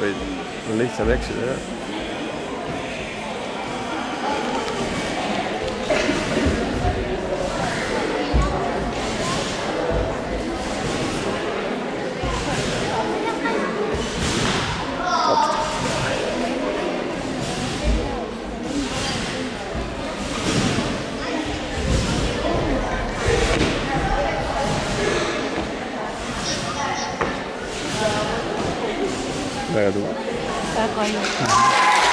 weet een licht extra. だけど。かっこいい。